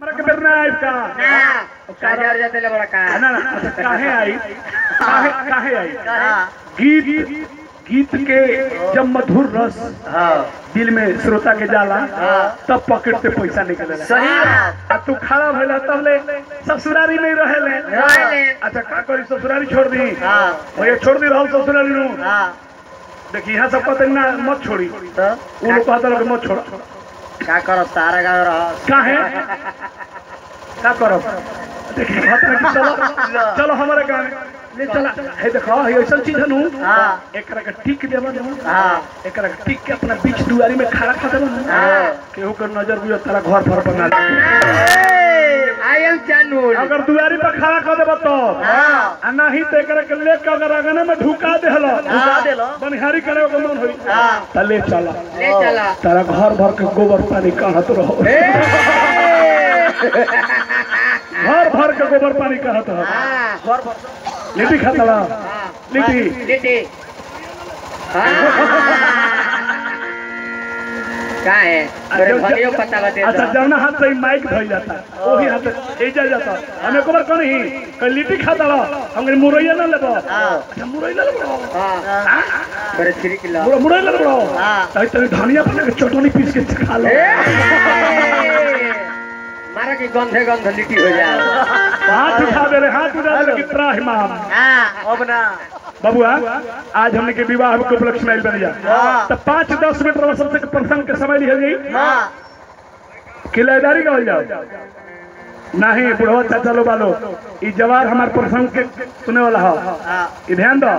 हमरा के बेर ना आइब का ना काजर जाते ले बड़ा का ना ना काहे आई काहे काहे आई हाँ गीत गीत के जब मधुर रस हाँ दिल में श्रोता के जाला हाँ। तब पॉकेट से पैसा निकलेला सही बात तू खड़ा भइला तब ले ससुरारी नहीं रहेले रहेले। अच्छा का करी ससुरारी छोड़ दी हाँ भैया छोड़ दी रहल ससुरारी नु हाँ देखी यहाँ सब पता ना मत छोड़ी तो उ लोग कहता मत छोड़ का करो तारा गाँव रह का करब देखी कहता कि चलो चलो हमारे गाँव। ले चला। हे देखो हे ऐसा चीज़ है नु? हाँ। एकरा के टिक देबो नु हाँ। एकरा के टिक के अपना बीच दुआरी में खड़ा कर देबो नु हाँ। केहू के नज़र भी तारा घर पर बना ले आई अगर दुआरी पर खड़ा कर देबा तो। हाँ। नहीं तो एकरा के लेके अगर अगने में ढुका देहलो। ढुका देलो। बनिहारी करे के मन होई। हाँ। त ले चला। ले चला। तारा घर भर के गोबर पानी कहत रहो। घर भर के गोबर पानी कहत रहो। हाँ। घर पर लिट्टी खाता हाँ। लिट्टी। लिट्टी। का है? तोरे भगियो पता बते अच्छा जौना हाथ से माइक धइल जाता वही हाथ से एजा जाता। हम एक बार कहीं लिट्टी खाता रहो। हम मुरैया ना लेबो। हाँ अच्छा मुरैया लेबो। हाँ तोरे थ्री किलो। मुरैया मुरैया लेबो। हाँ। तई तई धनिया पत्ता के चटनी पीस के खा लो। मारा की गंधे गंध लिट्टी हो जाए। हाथ उठा दे रे हाथ उठा दे। कि त्राहिमाम हाँ अब ना। बबुआ आज हमने के विवाह के उपलक्ष्य में बन जा हाँ। तो पाँच दस मिनट रहो सबसे प्रसंग के समय लिहल जाई हाँ। किलेदारी कहल जाओ। नहीं बुढ़वा चाचा लो बालो ई जवार हमार प्रसंग के सुने वाला हो। हाँ। ई ध्यान दो।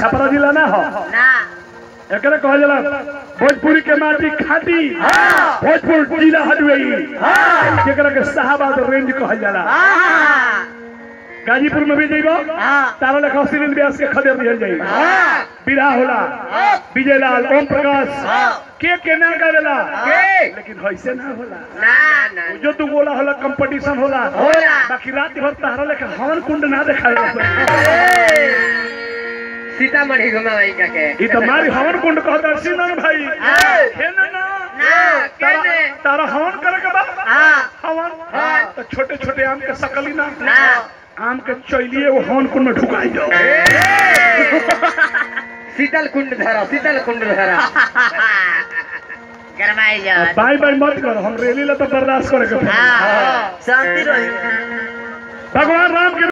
छपरा जिला ना हो? ना। एकरे कहल भोजपुरी के माटी खाटी। भोजपुर जिला हडुई जेकरा के शाहबाद रेंज कहल जाला। हाँ। गाजीपुर में भी जइबो? हाँ। तारा लेखा सिरिल व्यास के खदेर दिहल जाई हाँ। विदा होला। विजय लाल ओम प्रकाश। हाँ। के के ना करेला के? लेकिन वैसे ना होला। ना ना जो तू बोला होला कंपटीशन होला। होला। बाकी रात भर तारा लेके हवन कुंड ना देखाएला सीतामढ़ी घुमाई का के ई तो मारी हवन कुंड कहता सीनन भाई हाँ। ना तारा तारा हवन करे के बा? हाँ। हवन? हाँ। तो छोटे छोटे आम के सकली ना। ना। आम के चलिए वो हॉन कुंड में ढुकाई जाओ। शीतल कुंड धरा शीतल कुंड धरा गरमाई जाओ। बाय बाय मत करो हम रेली ला तो बर्दाश्त करे हाँ शांति रही भगवान राम के